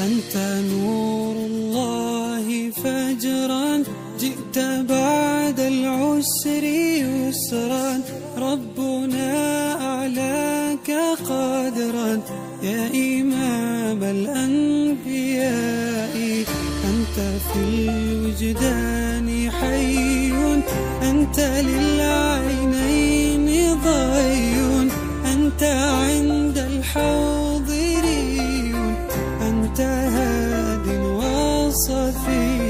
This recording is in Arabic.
أنت نور الله فجرا جئت بعد العسر يسرا. ربنا أعلاك قدرا. يا إمام الأنبياء أنت في الوجدان حي أنت للعينين philosophy.